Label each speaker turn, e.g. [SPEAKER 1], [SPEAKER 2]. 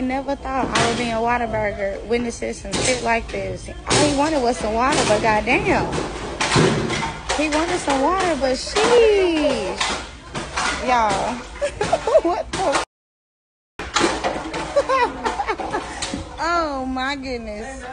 [SPEAKER 1] ain't never thought I would be a Whataburger witnessing some shit like this. All he wanted was some water, but goddamn. He wanted some water, but sheesh. Y'all. what the? oh my goodness.